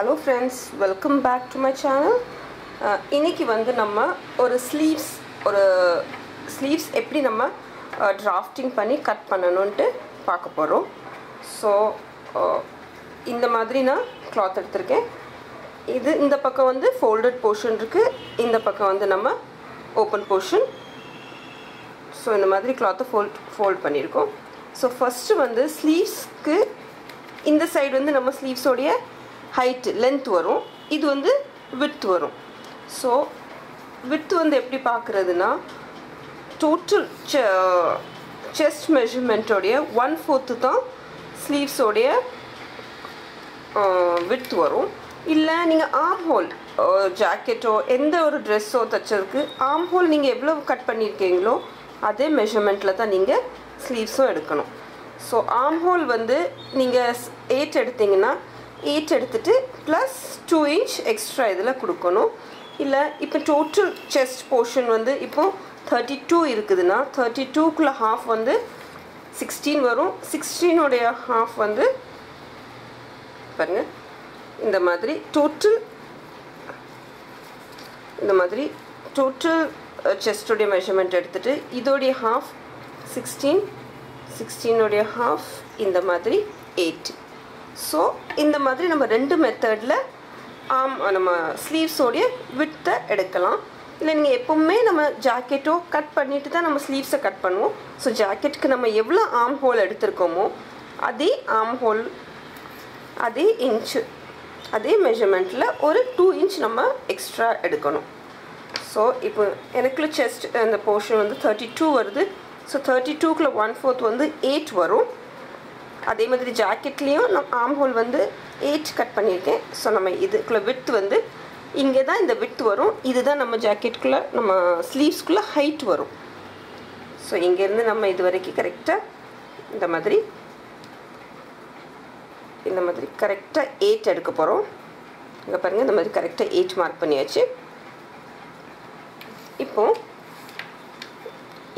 Hello friends welcome back to my channel இன்றைக்கி வந்து நம்ம ஒரு ஸ்லீவ்ஸ் ஒரு ஸ்லீவ்ஸ் எப்படி நம்ம uh, டிராஃப்டிங் பண்ணி கட் பண்ணணுன்ட்டு பார்க்க போகிறோம் ஸோ uh, இந்த மாதிரி நான் கிளாத் எடுத்திருக்கேன். இது இந்த பக்கம் வந்து ஃபோல்டட் போர்ஷன் இருக்குது இந்த பக்கம் வந்து நம்ம ஓப்பன் போர்ஷன் ஸோ இந்த மாதிரி கிளாத்தை ஃபோல்ட் ஃபோல்ட் பண்ணியிருக்கோம். ஸோ ஃபஸ்ட்டு வந்து ஸ்லீவ்ஸ்க்கு இந்த சைடு வந்து நம்ம ஸ்லீவ்ஸோடைய ஹைட்டு லென்த் வரும். இது வந்து வித் வரும். ஸோ வித் வந்து எப்படி பார்க்குறதுனா டோட்டல் செஸ்ட் மெஷர்மெண்ட்டோடைய ஒன் ஃபோர்த்து தான் ஸ்லீவ்ஸோடைய வித் வரும். இல்லை நீங்கள் ஆர்ம் ஹோல் ஜாக்கெட்டோ எந்த ஒரு ட்ரெஸ்ஸோ தைச்சதுக்கு ஆர்ம் ஹோல் நீங்கள் எவ்வளோ கட் பண்ணியிருக்கீங்களோ அதே மெஷர்மெண்ட்டில் தான் நீங்கள் ஸ்லீவ்ஸும் எடுக்கணும். ஸோ ஆர்ம் ஹோல் வந்து நீங்கள் எயிட் எடுத்தீங்கன்னா எயிட் எடுத்துகிட்டு ப்ளஸ் டூ இன்ச் எக்ஸ்ட்ரா இதில் கொடுக்கணும். இல்லை இப்போ டோட்டல் செஸ்ட் போர்ஷன் வந்து இப்போது தேர்ட்டி டூ இருக்குதுன்னா தேர்ட்டி டூக்குள்ளே ஹாஃப் வந்து சிக்ஸ்டீன் வரும். சிக்ஸ்டீனுடைய ஹாஃப் வந்து பாருங்கள் இந்த மாதிரி டோட்டல் இந்த மாதிரி டோட்டல் செஸ்டோடைய மெஷர்மெண்ட் எடுத்துகிட்டு இதோடைய ஹாஃப் சிக்ஸ்டீன் சிக்ஸ்டீனுடைய ஹாஃப் இந்த மாதிரி எயிட் ஸோ இந்த மாதிரி நம்ம ரெண்டு மெத்தடில் ஆம் நம்ம ஸ்லீவ்ஸோடைய வித்தை எடுக்கலாம். இல்லை நீங்கள் எப்போவுமே நம்ம ஜாக்கெட்டோ கட் பண்ணிட்டு தான் நம்ம ஸ்லீவ்ஸை கட் பண்ணுவோம். ஸோ ஜாக்கெட்டுக்கு நம்ம எவ்வளோ ஆம் ஹோல் எடுத்திருக்கோமோ அதே ஆம் ஹோல் அதே இன்ச்சு அதே மெஷர்மெண்ட்டில் ஒரு டூ இன்ச் நம்ம எக்ஸ்ட்ரா எடுக்கணும். ஸோ இப்போ எனக்குள்ள செஸ்ட் அந்த போர்ஷன் வந்து தேர்ட்டி டூ வருது. ஸோ தேர்ட்டி டூக்குள்ள ஒன் ஃபோர்த் வந்து எயிட் வரும். அதே மாதிரி ஜாக்கெட்லேயும் நான் ஆம் ஹோல் வந்து எயிட் கட் பண்ணியிருக்கேன். ஸோ நம்ம இதுக்குள்ளே வித் வந்து இங்கே தான் இந்த வித் வரும். இதுதான் நம்ம ஜாக்கெட்டுக்குள்ளே நம்ம ஸ்லீவ்ஸ்குள்ளே ஹைட் வரும். ஸோ இங்கேருந்து நம்ம இது வரைக்கும் கரெக்டாக இந்த மாதிரி இந்த மாதிரி கரெக்டாக எயிட் எடுக்க போகிறோம் இங்கே பாருங்கள் இந்த மாதிரி கரெக்டாக எயிட் மார்க் பண்ணியாச்சு. இப்போது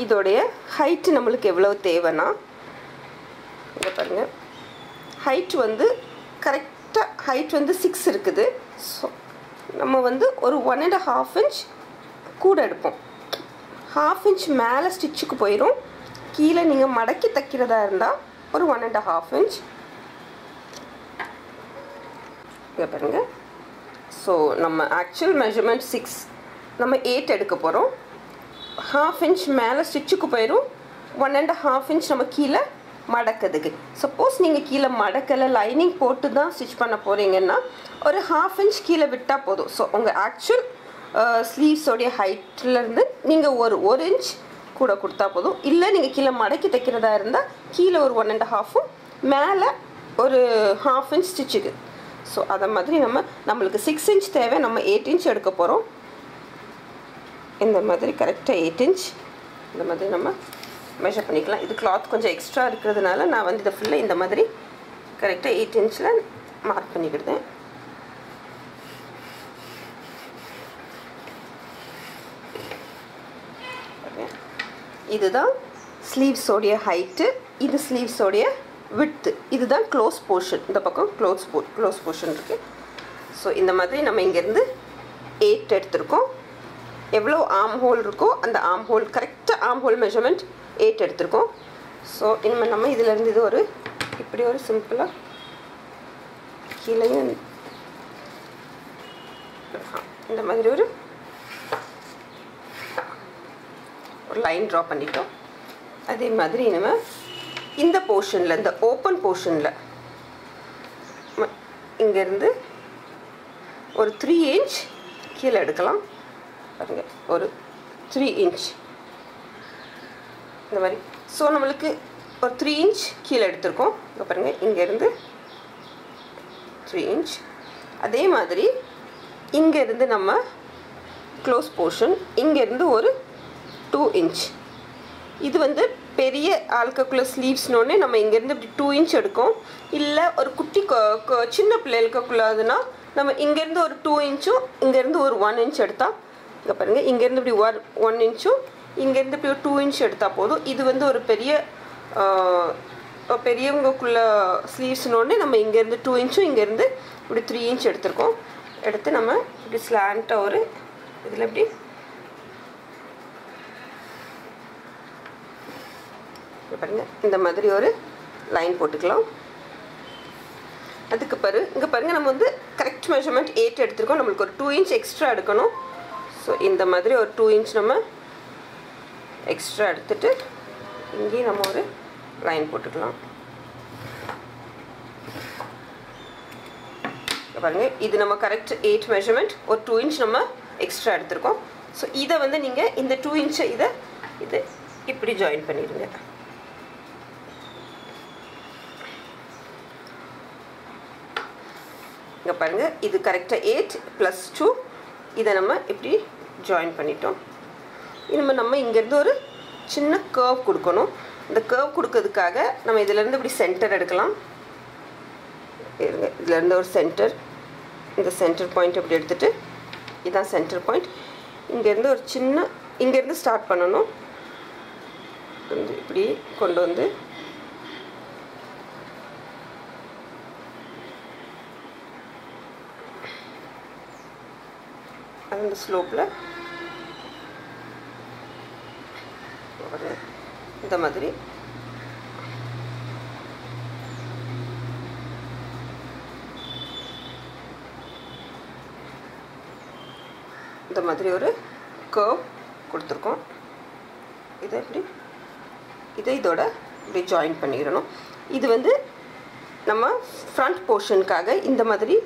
இதோடைய ஹைட்டு நம்மளுக்கு எவ்வளோ தேவைன்னா இங்கே பாருங்கள் ஹைட் வந்து கரெக்டாக ஹைட் வந்து சிக்ஸ் இருக்குது. ஸோ நம்ம வந்து ஒரு ஒன் அண்ட் ஹாஃப் இன்ச் கூட எடுப்போம். ஹாஃப் இன்ச் மேலே ஸ்டிச்சுக்கு போயிடும் கீழே நீங்கள் மடக்கி தைக்கிறதா இருந்தால் ஒரு ஒன் அண்ட் ஹாஃப் இன்ச் இங்கே பாருங்கள் ஸோ நம்ம ஆக்சுவல் மெஷர்மெண்ட் சிக்ஸ் நம்ம எயிட் எடுக்க போகிறோம் ஹாஃப் இன்ச் மேலே ஸ்டிச்சுக்கு போயிடும் ஒன் அண்ட் ஹாஃப் இன்ச் நம்ம கீழே மடக்கிறதுக்கு சப்போஸ் நீங்கள் கீழே மடக்கலை லைனிங் போட்டு தான் ஸ்டிச் பண்ண போகிறீங்கன்னா ஒரு ஹாஃப் இன்ச் கீழே விட்டால் போதும். ஸோ உங்கள் ஆக்சுவல் ஸ்லீவ்ஸோடைய ஹைட்லேருந்து நீங்கள் ஒரு ஒரு இன்ச் கூட கொடுத்தா போதும். இல்லை நீங்கள் கீழே மடக்கி தைக்கிறதா இருந்தால் கீழே ஒரு ஒன் அண்ட் ஹாஃபும் மேலே ஒரு ஹாஃப் இன்ச் ஸ்டிச்சுக்கு ஸோ அதை மாதிரி நம்ம நம்மளுக்கு சிக்ஸ் இன்ச் தேவை. நம்ம எயிட் இன்ச் எடுக்க போகிறோம் இந்த மாதிரி கரெக்டாக எயிட் இன்ச் இந்த மாதிரி நம்ம மெஷர் பண்ணிக்கலாம். இது கிளாத் கொஞ்சம் எக்ஸ்ட்ரா இருக்கிறதுனால நான் வந்து இதை ஃபுல்லாக இந்த மாதிரி கரெக்டாக எயிட் இன்ச்சில் மார்க் பண்ணிக்கிடுதேன். இதுதான் ஸ்லீவ்ஸோடைய ஹைட்டு இது ஸ்லீவ்ஸோடைய விட்டு இதுதான் க்ளோஸ் போர்ஷன் இந்த பக்கம் க்ளோஸ் போ க்ளோஸ் போர்ஷன் இருக்குது ஸோ இந்த மாதிரி நம்ம இங்கேருந்து எயிட் எடுத்திருக்கோம். எவ்வளோ ஆம் ஹோல் இருக்கோ அந்த ஆம் ஹோல் கரெக்டாக ஆம் ஹோல் மெஷர்மெண்ட் எயிட் எடுத்திருக்கோம். ஸோ இனிமேல் நம்ம இதிலேருந்து இது ஒரு இப்படி ஒரு சிம்பிளாக கீழேயும் இந்த மாதிரி ஒரு ஒரு லைன் ட்ரா பண்ணிட்டோம். அதே மாதிரி நம்ம இந்த போர்ஷனில் இந்த ஓப்பன் போர்ஷனில் இங்கேருந்து ஒரு த்ரீ இன்ச் கீழே எடுக்கலாம். பாருங்கள் ஒரு த்ரீ இன்ச் இந்த மாதிரி. ஸோ நம்மளுக்கு ஒரு த்ரீ இன்ச் கீழே எடுத்திருக்கோம். இங்கே பாருங்கள் இங்கேருந்து த்ரீ இன்ச் அதே மாதிரி இங்கேருந்து நம்ம க்ளோஸ் போர்ஷன் இங்கேருந்து ஒரு டூ இன்ச் இது வந்து பெரிய ஆளுக்கக்குள்ள ஸ்லீவ்ஸ்னோடனே நம்ம இங்கேருந்து இப்படி டூ இன்ச் எடுக்கும். இல்லை ஒரு குட்டி சின்ன பிள்ளைகளுக்குள்ளாதுன்னா நம்ம இங்கேருந்து ஒரு டூ இன்ச்சும் இங்கேருந்து ஒரு ஒன் இன்ச் எடுத்தால் இங்கே பாருங்கள் இங்கேருந்து இப்படி ஒன் ஒன் இன்ச்சும் இங்கேருந்து இப்படி ஒரு டூ இன்ச் எடுத்தால் போதும். இது வந்து ஒரு பெரிய பெரியவங்களுக்குள்ள ஸ்லீவ்ஸ்னோடனே நம்ம இங்கேருந்து டூ இன்ச்சும் இங்கேருந்து இப்படி த்ரீ இன்ச் எடுத்திருக்கோம். எடுத்து நம்ம இப்படி ஸ்லாண்ட்டாக ஒரு இதில் இப்படி பாருங்கள் பாருங்க. இந்த மாதிரி ஒரு லைன் போட்டுக்கலாம். அதுக்கு பாரு இங்கே பாருங்கள் நம்ம வந்து கரெக்ட் மெஷர்மெண்ட் எயிட் எடுத்துருக்கோம். நம்மளுக்கு ஒரு டூ இன்ச் எக்ஸ்ட்ரா எடுக்கணும். ஸோ இந்த மாதிரி ஒரு டூ இன்ச் நம்ம எக்ஸ்ட்ரா எடுத்துட்டு இங்கேயும் நம்ம ஒரு லைன் போட்டுக்கலாம். பாருங்கள் இது நம்ம கரெக்ட் எயிட் மெஷர்மெண்ட் ஒரு டூ இன்ச் நம்ம எக்ஸ்ட்ரா எடுத்திருக்கோம். ஸோ இதை வந்து நீங்கள் இந்த டூ இன்ச்சை இதை இது இப்படி ஜாயின் பண்ணிடுங்க. இங்கே பாருங்கள் இது கரெக்டாக எயிட் ப்ளஸ் டூ இதை நம்ம இப்படி ஜாயின் பண்ணிட்டோம். இனிமேல் நம்ம இங்கேருந்து ஒரு சின்ன கேர்வ் கொடுக்கணும். இந்த கேர்வ் கொடுக்கறதுக்காக நம்ம இதிலேருந்து இப்படி சென்டர் எடுக்கலாம். இருங்க இதுலேருந்து ஒரு சென்டர் இந்த சென்டர் பாயிண்ட் இப்படி எடுத்துகிட்டு இதுதான் சென்டர் பாயிண்ட் இங்கேருந்து ஒரு சின்ன இங்கேருந்து ஸ்டார்ட் பண்ணணும். வந்து இப்படி கொண்டு வந்து. அந்த ஸ்லோப்பில் இந்த மாதிரி. இந்த மாதிரி ஒரு கர்வ் கொடுத்துருக்கோம். இதை இப்படி இதை இதோட இப்படி ஜாயின் பண்ணிடணும். இது வந்து நம்ம ஃப்ரண்ட் போர்ஷனுக்காக இந்த மாதிரி.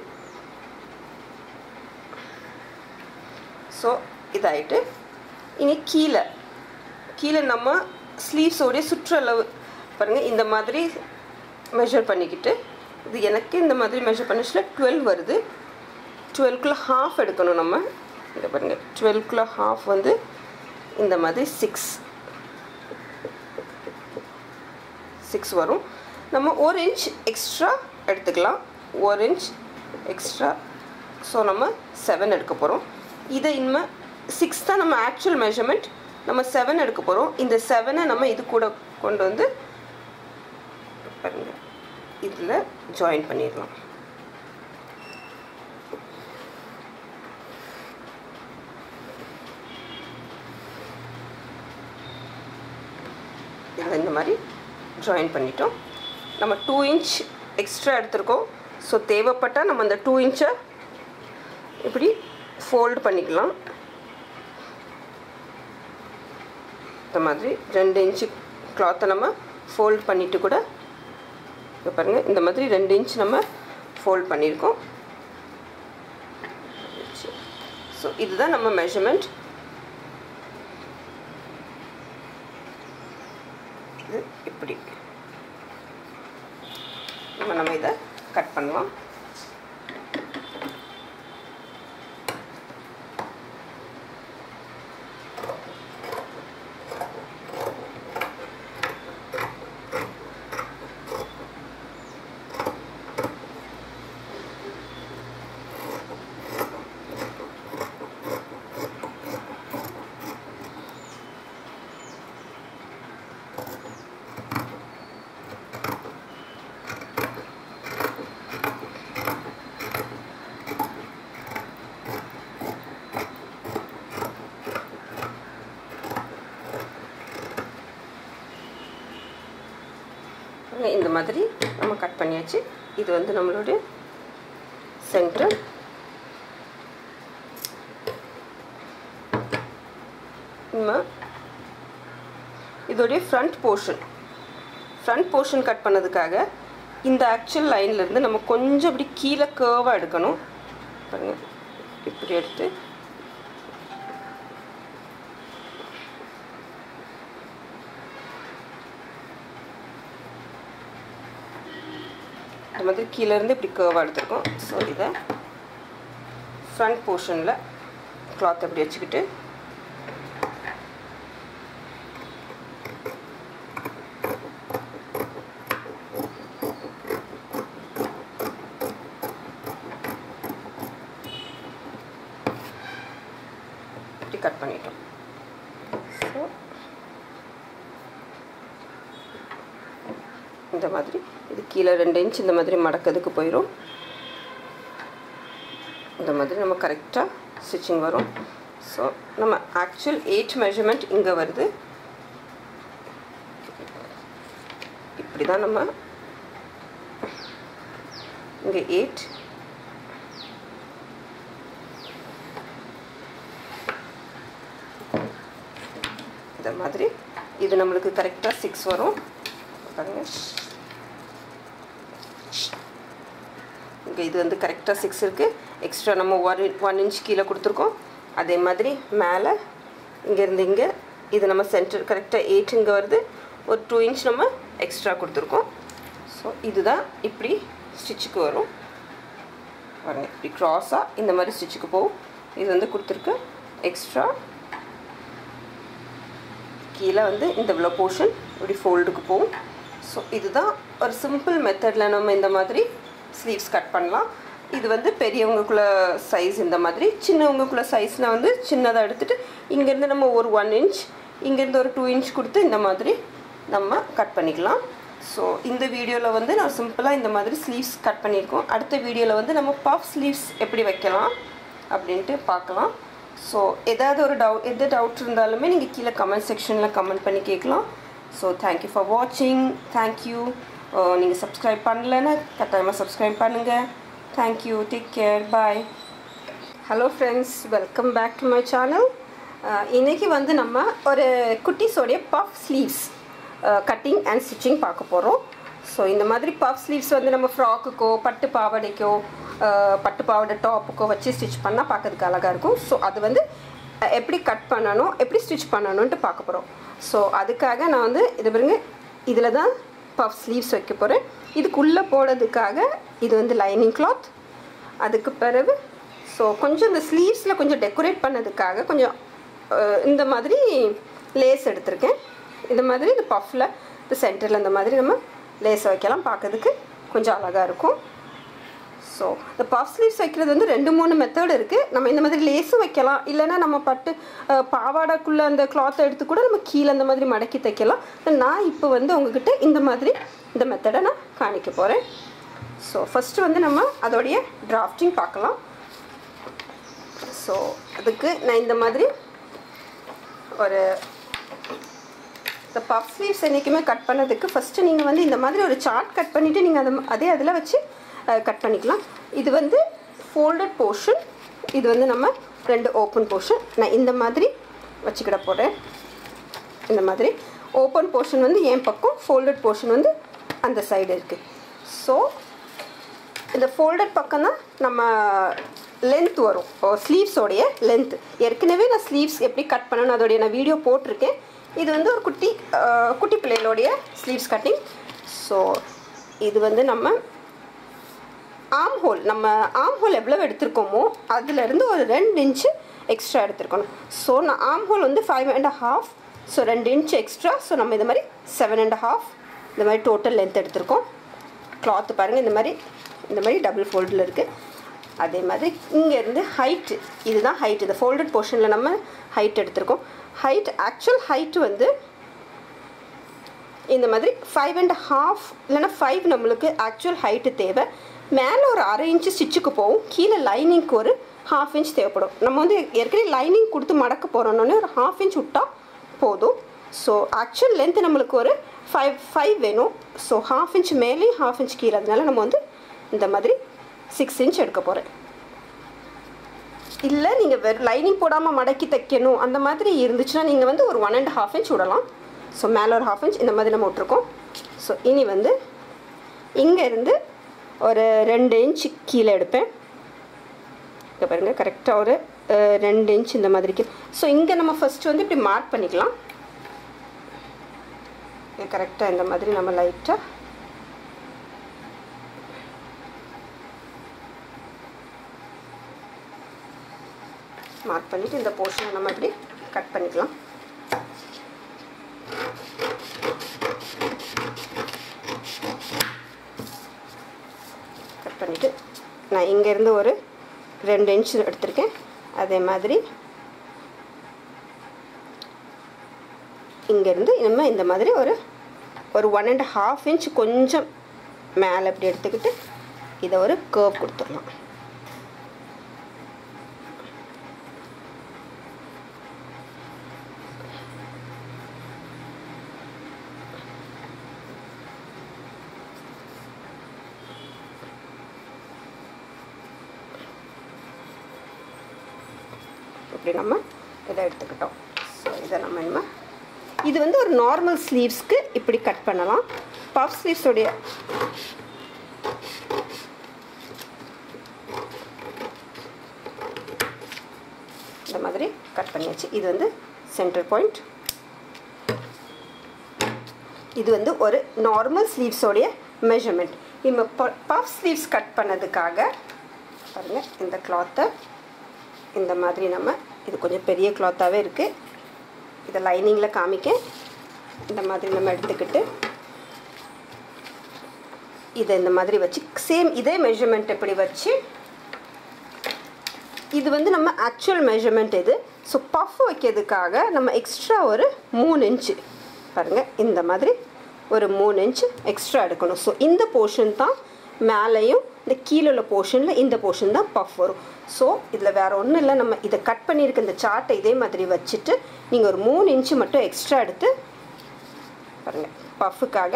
ஸோ இதாயிட்டு இனி கீழே. கீழே நம்ம ஸ்லீவ்ஸோடைய சுற்றளவு பாருங்கள் இந்த மாதிரி மெஷர் பண்ணிக்கிட்டு இது எனக்கு இந்த மாதிரி மெஷர் பண்ணிச்சுல டுவெல் வருது. டுவெல்க்குள்ளே ஹாஃப் எடுக்கணும் நம்ம. இங்கே பாருங்கள் டுவெல்க்குள்ளே ஹாஃப் வந்து இந்த மாதிரி சிக்ஸ் சிக்ஸ் வரும். நம்ம ஒரு இன்ச் எக்ஸ்ட்ரா எடுத்துக்கலாம். ஒரு இன்ச் எக்ஸ்ட்ரா ஸோ நம்ம செவன் எடுக்க போகிறோம் இதை இனிமேல் சிக்ஸ் தான் நம்ம ஆக்சுவல் மெஷர்மெண்ட் நம்ம செவன் எடுக்க போகிறோம் இந்த செவனை நம்ம இது கூட கொண்டு வந்து பாருங்க. இதில் ஜாயின் பண்ணிடலாம். இதில் இந்த மாதிரி ஜாயின் பண்ணிட்டோம். நம்ம டூ இன்ச் எக்ஸ்ட்ரா எடுத்திருக்கோம். ஸோ தேவைப்பட்டால் நம்ம அந்த டூ இன்ச்சை இப்படி ஃபோல்டு பண்ணிக்கலாம். இந்த மாதிரி ரெண்டு இன்ச்சு கிளாத்தை நம்ம ஃபோல்ட் பண்ணிவிட்டு கூட இப்போ பாருங்கள் இந்த மாதிரி ரெண்டு இன்ச் நம்ம ஃபோல்ட் பண்ணியிருக்கோம் ஸோ இதுதான் நம்ம மெஷர்மெண்ட் இது இப்படி நம்ம நம்ம இதை கட் பண்ணலாம் இந்த மாதிரி நம்ம கட் பண்ணியாச்சு. இது வந்து நம்மளுடைய சென்டர் நம்ம இதோடைய front portion front portion cut பண்ணதுக்காக இந்த ஆக்சுவல் லைன்லேருந்து நம்ம கொஞ்சம் அப்படி கீழே கேர்வாக எடுக்கணும். பாருங்கள் இப்படி எடுத்து மாதிரி கீழேருந்து இப்படி கேர்வாக எடுத்துருக்கோம். ஸோ இதை ஃப்ரண்ட் போர்ஷனில் கிளாத் அப்படி வச்சுக்கிட்டு இப்படி கட் பண்ணிட்டோம் ஸோ இந்த மாதிரி இது கீழே ரெண்டு இன்ச் இந்த மாதிரி மடக்கிறதுக்கு போயிடும் இந்த மாதிரி நம்ம கரெக்டாக ஸ்டிச்சிங் வரும். ஸோ நம்ம ஆக்சுவல் எயிட் மெஷர்மெண்ட் இங்கே வருது. இப்படி தான் நம்ம இங்கே எயிட் இந்த மாதிரி இது நம்மளுக்கு கரெக்டாக சிக்ஸ் வரும். பாருங்கள் இங்கே இது வந்து கரெக்டாக சிக்ஸ் இருக்குது எக்ஸ்ட்ரா நம்ம ஒன் ஒன் இன்ச் கீழே கொடுத்துருக்கோம். அதே மாதிரி மேலே இங்கேருந்து இங்கே இது நம்ம சென்டர் கரெக்டாக எயிட் இங்கே வருது. ஒரு டூ இன்ச் நம்ம எக்ஸ்ட்ரா கொடுத்துருக்கோம். ஸோ இதுதான் இப்படி ஸ்டிச்சுக்கு வரும். பாருங்க இப்படி க்ராஸாக இந்த மாதிரி ஸ்டிச்சுக்கு போகும். இது வந்து கொடுத்துருக்கு எக்ஸ்ட்ரா கீழே வந்து இந்த இவ்வளோ போர்ஷன் இப்படி ஃபோல்டுக்கு போகும். ஸோ இதுதான் ஒரு சிம்பிள் மெத்தடில் நம்ம இந்த மாதிரி ஸ்லீவ்ஸ் கட் பண்ணலாம். இது வந்து பெரியவங்களுக்குள்ள சைஸ் இந்த மாதிரி. சின்னவங்களுக்குள்ள சைஸ்னால் வந்து சின்னதாக எடுத்துகிட்டு இங்கேருந்து நம்ம ஒரு ஒன் இன்ச் இங்கேருந்து ஒரு டூ இன்ச் கொடுத்து இந்த மாதிரி நம்ம கட் பண்ணிக்கலாம். ஸோ இந்த வீடியோவில் வந்து நான் சிம்பிளாக இந்த மாதிரி ஸ்லீவ்ஸ் கட் பண்ணியிருக்கோம். அடுத்த வீடியோவில் வந்து நம்ம பஃப் ஸ்லீவ்ஸ் எப்படி வைக்கலாம் அப்படின்ட்டு பார்க்கலாம். ஸோ ஏதாவது ஒரு டவுட் எந்த டவுட் இருந்தாலுமே நீங்கள் கீழே கமெண்ட் செக்ஷனில் கமெண்ட் பண்ணி கேட்கலாம். ஸோ தேங்க்யூ ஃபார் வாட்சிங் தேங்க்யூ நீங்கள் சப்ஸ்கிரைப் பண்ணலைன்னா கட்டாயமாக சப்ஸ்கிரைப் பண்ணுங்கள் thank you take care bye hello friends welcome back to my channel இன்றைக்கி வந்து நம்ம ஒரு குட்டீஸோடைய puff sleeves cutting and stitching பார்க்க போகிறோம் ஸோ இந்த மாதிரி பஃப் ஸ்லீவ்ஸ் வந்து நம்ம ஃப்ராக்குக்கோ பட்டு பாவாடைக்கோ பட்டு பாவாடை டாப்புக்கோ வச்சு ஸ்டிச் பண்ணால் பார்க்கறதுக்கு அழகாக இருக்கும். ஸோ அது வந்து எப்படி கட் பண்ணணும் எப்படி ஸ்டிச் பண்ணணுன்ட்டு பார்க்க போகிறோம் ஸோ அதுக்காக நான் வந்து இது பாருங்க இதில் தான் பஃப் ஸ்லீவ்ஸ் வைக்க போகிறேன் இதுக்குள்ளே போடுறதுக்காக இது வந்து லைனிங் கிளாத் அதுக்கு பிறகு ஸோ கொஞ்சம் இந்த ஸ்லீவ்ஸில் கொஞ்சம் டெக்கரேட் பண்ணதுக்காக கொஞ்சம் இந்த மாதிரி லேஸ் எடுத்திருக்கேன். இந்த மாதிரி இந்த பஃப்பில் இந்த சென்டரில் இந்த மாதிரி நம்ம லேஸை வைக்கலாம். பார்க்கறதுக்கு கொஞ்சம் அழகாக இருக்கும். ஸோ இந்த பஃப் ஸ்லீவ்ஸ் வைக்கிறது வந்து ரெண்டு மூணு மெத்தட் இருக்குது நம்ம இந்த மாதிரி லேஸும் வைக்கலாம். இல்லைனா நம்ம பட்டு பாவாடைக்குள்ளே அந்த கிளாத்தை எடுத்து கூட நம்ம கீழே அந்த மாதிரி மடக்கி தைக்கலாம். நான் இப்போ வந்து உங்ககிட்ட இந்த மாதிரி இந்த மெத்தடை நான் காணிக்க போகிறேன் ஸோ ஃபஸ்ட்டு வந்து நம்ம அதோடைய டிராஃப்டிங் பார்க்கலாம். ஸோ அதுக்கு நான் இந்த மாதிரி ஒரு இந்த பஃப் ஸ்லீவ்ஸ் என்றைக்குமே கட் பண்ணதுக்கு ஃபஸ்ட்டு நீங்கள் வந்து இந்த மாதிரி ஒரு சார்ட் கட் பண்ணிவிட்டு நீங்கள் அதை அதே அதில் வச்சு கட் பண்ணிக்கலாம். இது வந்து ஃபோல்டட் போர்ஷன் இது வந்து நம்ம ரெண்டு ஓப்பன் போர்ஷன் நான் இந்த மாதிரி வச்சுக்கிட போகிறேன் இந்த மாதிரி. ஓப்பன் போர்ஷன் வந்து என் பக்கம் ஃபோல்டட் போர்ஷன் வந்து அந்த சைடு இருக்குது ஸோ இந்த ஃபோல்டட் பக்கம் தான் நம்ம லென்த் வரும். ஸ்லீவ்ஸோடைய லென்த் ஏற்கனவே நான் ஸ்லீவ்ஸ் எப்படி கட் பண்ணணும் அதோடைய நான் வீடியோ போட்டிருக்கேன். இது வந்து ஒரு குட்டி குட்டி பிள்ளைகளோடைய ஸ்லீவ்ஸ் கட்டிங் ஸோ இது வந்து நம்ம ஆம் ஹோல் நம்ம ஆம் ஹோல் எவ்வளோ எடுத்திருக்கோமோ அதுலேருந்து ஒரு ரெண்டு இன்ச்சு எக்ஸ்ட்ரா எடுத்துருக்கணும். ஸோ நான் ஆம் ஹோல் வந்து ஃபைவ் அண்ட் ஹாஃப் ஸோ ரெண்டு இன்ச் எக்ஸ்ட்ரா ஸோ நம்ம இந்த மாதிரி செவன் அண்ட் ஹாஃப் இந்த மாதிரி டோட்டல் லென்த் எடுத்திருக்கோம். கிளாத்து பாருங்கள் இந்த மாதிரி இந்த மாதிரி டபுள் ஃபோல்டில் இருக்குது அதே மாதிரி இங்கேருந்து ஹைட்டு இதுதான் ஹைட் இந்த ஃபோல்டட் போர்ஷனில் நம்ம ஹைட் எடுத்திருக்கோம். ஹைட் ஆக்சுவல் ஹைட்டு வந்து இந்த மாதிரி ஃபைவ் அண்ட் ஹாஃப் இல்லைன்னா ஃபைவ் நம்மளுக்கு ஆக்சுவல் ஹைட்டு தேவை. மேலே ஒரு அரை இன்ச்சு ஸ்டிச்சுக்கு போகும் கீழே லைனிங்க்கு ஒரு ஹாஃப் இன்ச் தேவைப்படும். நம்ம வந்து ஏற்கனவே லைனிங் கொடுத்து மடக்க போகிறோன்னே ஒரு ஹாஃப் இன்ச் விட்டால் போதும். ஸோ ஆக்சுவல் லென்த்து நம்மளுக்கு ஒரு ஃபைவ் ஃபைவ் வேணும். ஸோ ஹாஃப் இன்ச் மேலேயும் ஹாஃப் இன்ச் கீழே. அதனால நம்ம வந்து இந்த மாதிரி சிக்ஸ் இன்ச் எடுக்க போகிறேன் இல்லை நீங்கள் வெறும் லைனிங் போடாமல் மடக்கி தைக்கணும். அந்த மாதிரி இருந்துச்சுன்னா நீங்கள் வந்து ஒரு ஒன் அண்ட் ஹாஃப் இன்ச் விடலாம். ஸோ மேலே ஒரு ஹாஃப் இன்ச் இந்த மாதிரி நம்ம விட்ருக்கோம் ஸோ இனி வந்து இங்கேருந்து ஒரு ரெண்டு இன்ச் கீழே எடுப்பேன். இங்கே பாருங்கள் கரெக்டாக ஒரு ரெண்டு இன்ச் இந்த மாதிரிக்கு. ஸோ இங்கே நம்ம ஃபஸ்ட்டு வந்து இப்படி மார்க் பண்ணிக்கலாம். கரெக்டாக இந்த மாதிரி நம்ம லைட்டாக மார்க் பண்ணிவிட்டு இந்த போர்ஷனை நம்ம இப்படி கட் பண்ணிக்கலாம் கட் பண்ணிவிட்டு நான் இங்கேருந்து ஒரு ரெண்டு இன்ச் எடுத்திருக்கேன். அதே மாதிரி இங்கேருந்து நம்ம இந்த மாதிரி ஒரு ஒரு ஒன் அண்ட் ஹாஃப் இன்ச் கொஞ்சம் மேலே இப்படி எடுத்துக்கிட்டு இதை ஒரு கேர்வ் கொடுத்துடலாம். இப்படி நம்ம இதை எடுத்துக்கிட்டோம். ஸோ இதை நம்ம இனிமே இது வந்து ஒரு நார்மல் ஸ்லீவ்ஸ்க்கு இப்படி கட் பண்ணலாம். பஃப் ஸ்லீவ்ஸோடைய இந்த மாதிரி கட் பண்ணியாச்சு. இது வந்து சென்டர் பாயிண்ட் இது வந்து ஒரு நார்மல் ஸ்லீவ்ஸோடைய மெஷர்மெண்ட் இப்போ பஃப் ஸ்லீவ்ஸ் கட் பண்ணதுக்காக பாருங்கள் இந்த கிளாத்தை இந்த மாதிரி நம்ம இது கொஞ்சம் பெரிய கிளாத்தாகவே இருக்குது இதை லைனிங்கில் காமிக்க. இந்த மாதிரி நம்ம எடுத்துக்கிட்டு இதை இந்த மாதிரி வச்சு சேம் இதே மெஷர்மெண்ட் இப்படி வச்சு இது வந்து நம்ம ஆக்சுவல் மெஷர்மெண்ட் இது. ஸோ பஃப் வைக்கிறதுக்காக நம்ம எக்ஸ்ட்ரா ஒரு மூணு இன்ச்சு பாருங்கள் இந்த மாதிரி ஒரு மூணு இன்ச் எக்ஸ்ட்ரா எடுக்கணும். ஸோ இந்த போர்ஷன் தான் மேலேயும் இந்த கீழே உள்ள போர்ஷனில் இந்த போர்ஷன் தான் பஃப் வரும். ஸோ இதில் வேறு ஒன்றும் இல்லை. நம்ம இதை கட் பண்ணியிருக்க இந்த சார்ட்டை இதே மாதிரி வச்சுட்டு நீங்கள் ஒரு மூணு இன்ச்சு மட்டும் எக்ஸ்ட்ரா எடுத்து பாருங்கள் பஃபுக்காக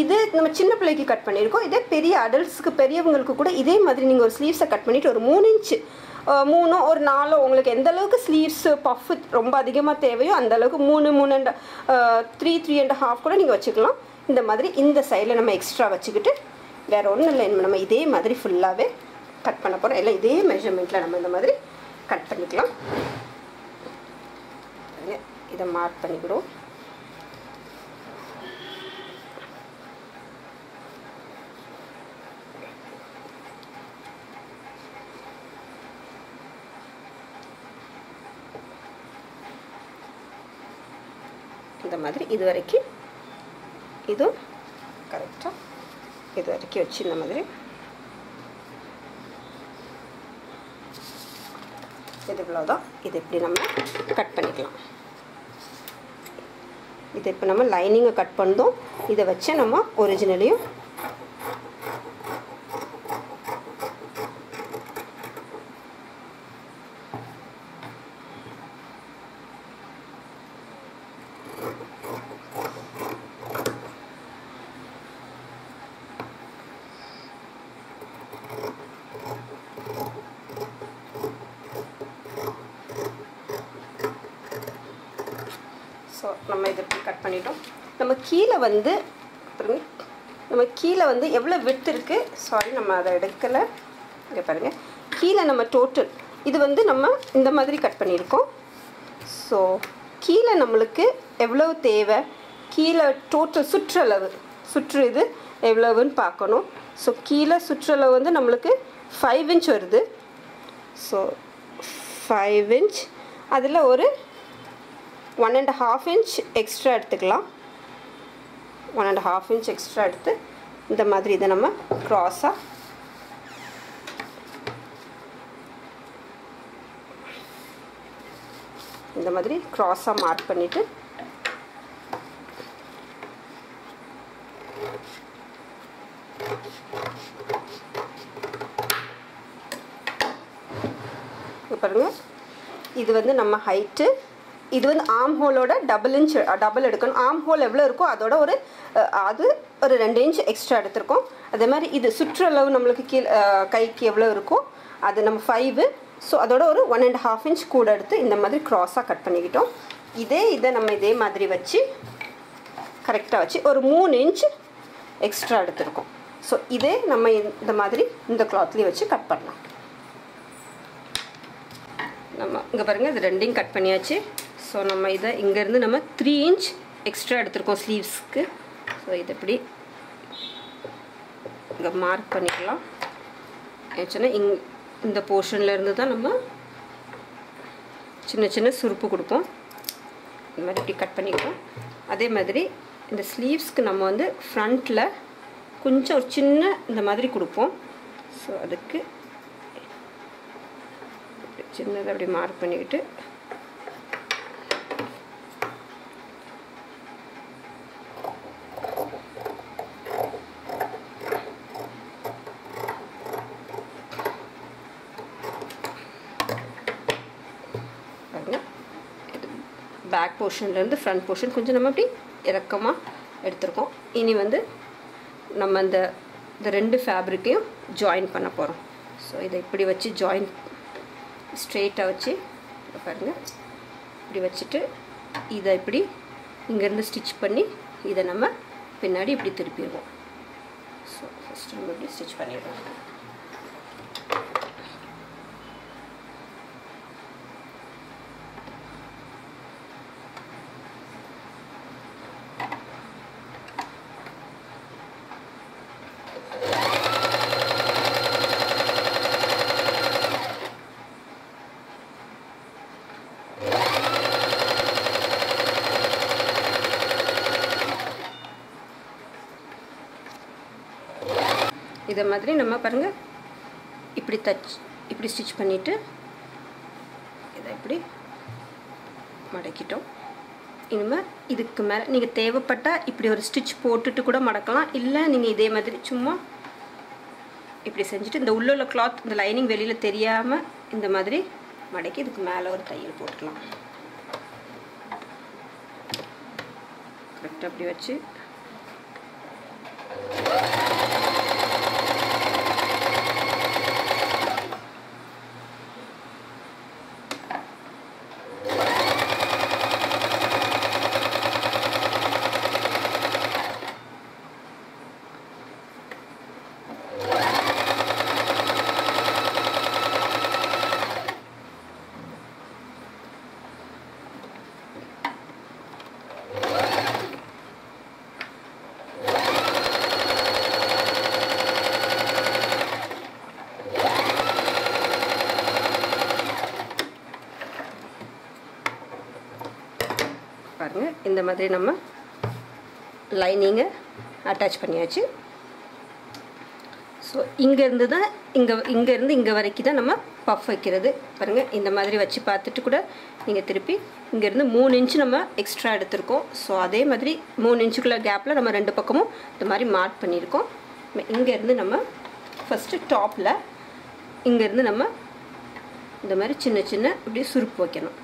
இது நம்ம சின்ன பிள்ளைக்கு கட் பண்ணியிருக்கோம். இதே பெரிய அடல்ட்ஸுக்கு பெரியவங்களுக்கு கூட இதே மாதிரி நீங்கள் ஒரு ஸ்லீவ்ஸை கட் பண்ணிவிட்டு ஒரு மூணு இன்ச்சு மூணோ ஒரு நாலோ உங்களுக்கு எந்த அளவுக்கு ஸ்லீவ்ஸ் பஃப் ரொம்ப அதிகமாக தேவையோ அந்த அளவுக்கு மூணு மூணு and three three and half கூட நீங்கள் வச்சுக்கலாம். இந்த மாதிரி இந்த சைடில் நம்ம எக்ஸ்ட்ரா வச்சுக்கிட்டு வேறு ஒன்றும் இல்லை. நம்ம இதே மாதிரி ஃபுல்லாகவே கட் பண்ண போகிறோம் எல்லாம் இதே மெஷர்மெண்ட்டில் நம்ம இந்த மாதிரி கட் பண்ணிக்கலாம். இதை மார்க் பண்ணிக்கிடுவோம் இந்த மாதிரி இது வரைக்கும் இதுவும் கரெக்டாக இது வரைக்கும் வச்சு இந்த மாதிரி இது இவ்வளோதான் இது இப்படி நம்ம கட் பண்ணிக்கலாம் இது இப்போ நம்ம லைனிங்கை கட் பண்ணோம் இதை வச்சு நம்ம ஒரிஜினலையும் ஸோ நம்ம இதை இப்படி கட் பண்ணிட்டோம். நம்ம கீழே வந்து நம்ம கீழே வந்து எவ்வளோ வித்து இருக்குது சாரி நம்ம அதை எடுக்கலை. இங்கே பாருங்கள் கீழே நம்ம டோட்டல் இது வந்து நம்ம இந்த மாதிரி கட் பண்ணியிருக்கோம். ஸோ கீழே நம்மளுக்கு எவ்வளவு தேவை? கீழே டோட்டல் சுற்றளவு. சுற்று இது எவ்வளவுன்னு பார்க்கணும். ஸோ கீழே சுற்றளவு வந்து நம்மளுக்கு ஃபைவ் இன்ச் வருது. ஸோ ஃபைவ் இன்ச் அதில் ஒரு one and half inch extra எடுத்துக்கலாம். One and half inch extra எடுத்து இந்த மாதிரி இதை நம்ம க்ராஸாக இந்த மாதிரி க்ராஸாக மார்க் பண்ணிவிட்டு பாருங்கள் இது வந்து நம்ம ஹைட்டு இது வந்து ஆம் ஹோலோட டபுள் இன்ச் டபுள் எடுக்கணும். ஆம் ஹோல் எவ்வளோ இருக்கோ அதோட ஒரு அது ஒரு ரெண்டு இன்ச் எக்ஸ்ட்ரா எடுத்திருக்கோம். அதே மாதிரி இது சுற்றளவு நம்மளுக்கு கீழே கைக்கு எவ்வளோ இருக்கோ அது நம்ம ஃபைவு ஸோ அதோட ஒரு ஒன் அண்ட் ஹாஃப் இன்ச் கூட எடுத்து இந்த மாதிரி க்ராஸாக கட் பண்ணிக்கிட்டோம். இதே இதை நம்ம இதே மாதிரி வச்சு கரெக்டாக வச்சு ஒரு மூணு இன்ச் எக்ஸ்ட்ரா எடுத்திருக்கோம். ஸோ இதே நம்ம இந்த மாதிரி இந்த கிளாத்லேயே வச்சு கட் பண்ணலாம். நம்ம இங்கே பாருங்கள் இது ரெண்டையும் கட் பண்ணியாச்சு. ஸோ நம்ம இதை இங்கேருந்து நம்ம த்ரீ இன்ச் எக்ஸ்ட்ரா எடுத்துருக்கோம் ஸ்லீவ்ஸ்க்கு ஸோ இது எப்படி இங்கே மார்க் பண்ணிக்கலாம். ஏச்சுன்னா இங் இந்த போர்ஷன்லேருந்து தான் நம்ம சின்ன சின்ன சுருப்பு கொடுப்போம். இந்த மாதிரி இப்படி கட் பண்ணிக்கலாம். அதே மாதிரி இந்த ஸ்லீவ்ஸ்க்கு நம்ம வந்து ஃப்ரண்ட்டில் கொஞ்சம் ஒரு சின்ன இந்த மாதிரி கொடுப்போம். ஸோ அதுக்கு சின்னதாக அப்படி மார்க் பண்ணிக்கிட்டு. பேக் போர்ஷன்லேருந்து ஃப்ரண்ட் போர்ஷன் கொஞ்சம் நம்ம அப்படி இறக்கமாக எடுத்துருக்கோம். இனி வந்து நம்ம இந்த இந்த ரெண்டு ஃபேப்ரிக்கையும் ஜாயின் பண்ண போகிறோம் ஸோ இதை இப்படி வச்சு ஜாயின் ஸ்ட்ரெயிட்டாக வச்சு பாருங்கள் இப்படி வச்சுட்டு இதை இப்படி இங்கேருந்து ஸ்டிச் பண்ணி இதை நம்ம பின்னாடி இப்படி திருப்பிடுவோம். ஸோ ஃபஸ்ட்டு நம்ம இப்படி ஸ்டிச் பண்ணிடுவோம். இதை மாதிரி நம்ம பாருங்கள் இப்படி தச் இப்படி ஸ்டிச் பண்ணிவிட்டு இதை இப்படி மடக்கிட்டோம். இனிமேல் இதுக்கு மேலே நீங்கள் தேவைப்பட்டால் இப்படி ஒரு ஸ்டிச் போட்டுட்டு கூட மடக்கலாம். இல்லை நீங்கள் இதே மாதிரி சும்மா இப்படி செஞ்சுட்டு இந்த உள்ள உள்ள கிளாத் இந்த லைனிங் வெளியில் தெரியாமல் இந்த மாதிரி மடக்கி இதுக்கு மேலே ஒரு தையல் போட்டுக்கலாம். கரெக்டாக அப்படி வச்சு பாருங்கள் இந்த மாதிரி நம்ம லைனிங்கை அட்டாச் பண்ணியாச்சு. ஸோ இங்கேருந்து தான் இங்கே இங்கேருந்து இங்கே வரைக்கும் தான் நம்ம பஃப் வைக்கிறது. பாருங்கள் இந்த மாதிரி வச்சு பார்த்துட்டு கூட நீங்கள் திருப்பி இங்கேருந்து மூணு இன்ச்சு நம்ம எக்ஸ்ட்ரா எடுத்திருக்கோம். ஸோ அதே மாதிரி மூணு இன்ச்சுக்குள்ள கேப்பில் நம்ம ரெண்டு பக்கமும் இந்த மாதிரி மார்க் பண்ணியிருக்கோம். இங்கேருந்து நம்ம ஃபஸ்ட்டு டாப்பில் இங்கேருந்து நம்ம இந்த மாதிரி சின்ன சின்ன இப்படி சுருப்பு வைக்கணும்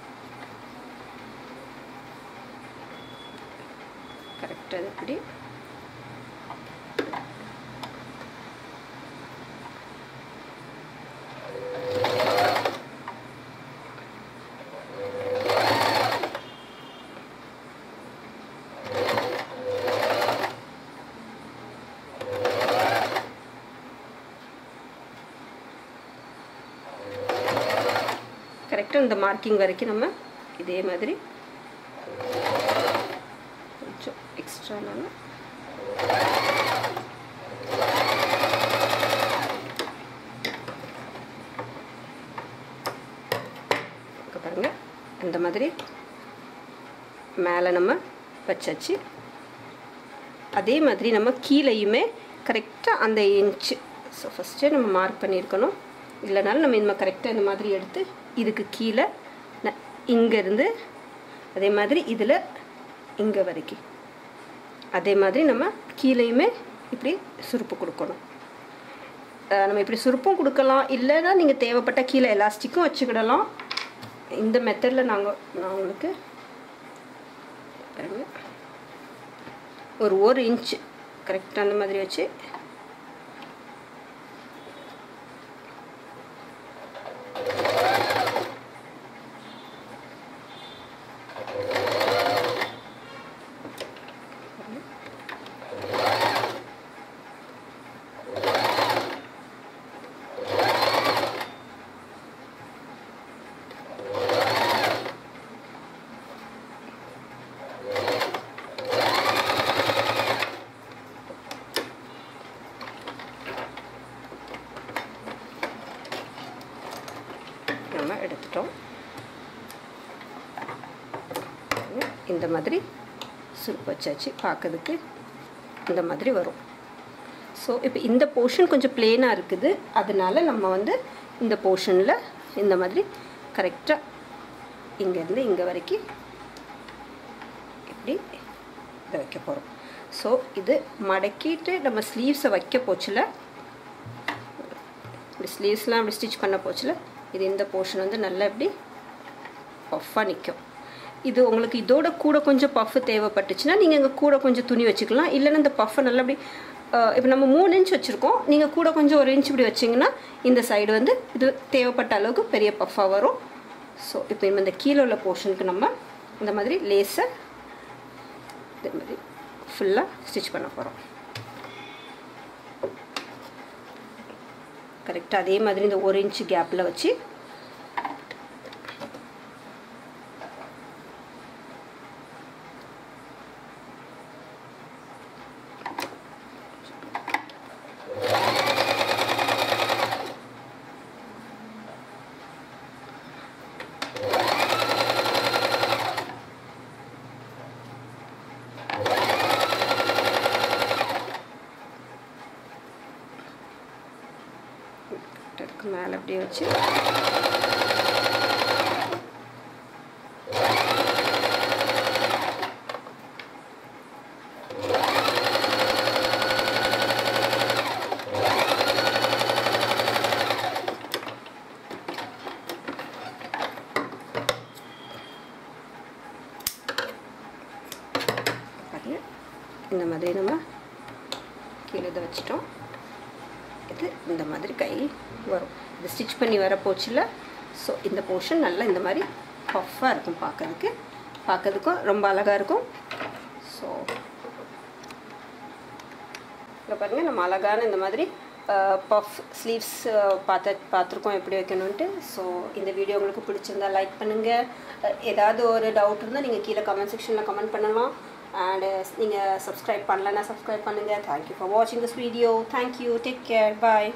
கரெக்டாக அது இப்படி கரெக்டாக இந்த மார்க்கிங் வரைக்கும் நம்ம இதே மாதிரி கொஞ்சம் எக்ஸ்ட்ரா நம்ம பாருங்க. இந்த மாதிரி மேலே நம்ம வச்சாச்சு. அதே மாதிரி நம்ம கீழேயுமே கரெக்டாக அந்த இன்ச்சு ஸோ ஃபஸ்ட்டே நம்ம மார்க் பண்ணியிருக்கணும். இல்லைனாலும் நம்ம இனிமேல் கரெக்டாக இந்த மாதிரி எடுத்து இதுக்கு கீழே ந- இங்கேருந்து அதே மாதிரி இதில் இங்கே வரைக்கும். அதே மாதிரி நம்ம கீழேயுமே இப்படி சுருப்பு கொடுக்கணும். நம்ம இப்படி சுருப்பும் கொடுக்கலாம். இல்லைன்னா நீங்கள் தேவைப்பட்ட கீழே எலாஸ்டிக்கும் வச்சுக்கிடலாம். இந்த மெத்தடில் நாங்கள் நான் உங்களுக்கு ஒரு ஒரு இன்ச் கரெக்டாக அந்த மாதிரி வச்சு நம்ம எடுத்துட்டோம். இந்த மாதிரி சுருப்பு வச்சாச்சு பார்க்கறதுக்கு இந்த மாதிரி வரும். ஸோ இப்போ இந்த போர்ஷன் கொஞ்சம் பிளெயினாக இருக்குது. அதனால நம்ம வந்து இந்த போர்ஷனில் இந்த மாதிரி கரெக்டாக இங்கேருந்து இங்கே வரைக்கும் இப்படி இதை வைக்க போகிறோம் ஸோ இது மடக்கிட்டு நம்ம ஸ்லீவ்ஸை வைக்க போச்சில்? இப்படி ஸ்லீவ்ஸ்லாம் அப்படி ஸ்டிச் பண்ண போச்சில்? இது இந்த போர்ஷன் வந்து நல்லா இப்படி பஃப்பாக நிற்கும் இது உங்களுக்கு இதோட கூட கொஞ்சம் பஃப் தேவைப்பட்டுச்சுன்னா நீங்கள் இங்கே கூட கொஞ்சம் துணி வச்சுக்கலாம். இல்லைன்னா இந்த பஃப்பை நல்லா அப்படி இப்போ நம்ம மூணு இன்ச் வச்சுருக்கோம். நீங்கள் கூட கொஞ்சம் ஒரு இன்ச் இப்படி வச்சிங்கன்னா இந்த சைடு வந்து இது தேவைப்பட்ட அளவுக்கு பெரிய பஃப்பாக வரும். ஸோ இப்போ இந்த கீழே உள்ள போர்ஷனுக்கு நம்ம இந்த மாதிரி லேஸை இந்த மாதிரி ஃபுல்லாக ஸ்டிச் பண்ண போகிறோம் கரெக்டாக அதே மாதிரி இந்த ஒரு இன்ச்சு கேப்பில் வச்சு அதுக்கு மேலே அப்படியே வச்சு பாருங்க இந்த மாதிரி நம்ம கீழே இதை வச்சிட்டோம். இது இந்த மாதிரி கை வரும். இது ஸ்டிச் பண்ணி வர போச்சுல. ஸோ இந்த போர்ஷன் நல்லா இந்த மாதிரி பஃப்பாக இருக்கும் பார்க்கறதுக்கு. பார்க்கறதுக்கும் ரொம்ப அழகாக இருக்கும். ஸோ இப்போ பாருங்கள் நம்ம அழகான இந்த மாதிரி பஃப் ஸ்லீவ்ஸ் பார்த்து பார்த்துருக்கோம் எப்படி வைக்கணுன்ட்டு ஸோ இந்த வீடியோ உங்களுக்கு பிடிச்சிருந்தா லைக் பண்ணுங்கள் ஏதாவது ஒரு டவுட் இருந்தால் நீங்கள் கீழே கமெண்ட் செக்ஷனில் கமெண்ட் பண்ணலாம். அண்ட் நீங்கள் சப்ஸ்கிரைப் பண்ணலன்னா சப்ஸ்கிரைப் பண்ணுங்கள் தேங்க்யூ ஃபார் வாட்சிங் this video thank you take care bye